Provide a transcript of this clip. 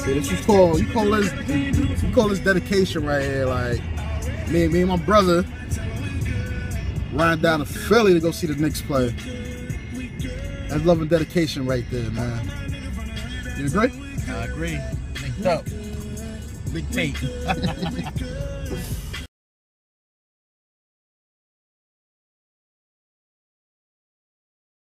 See, this is called you call this you call this dedication right here. Like me, me and my brother riding down to Philly to go see the Knicks play. That's love and dedication right there, man. You agree? I agree. Big up. Big tape.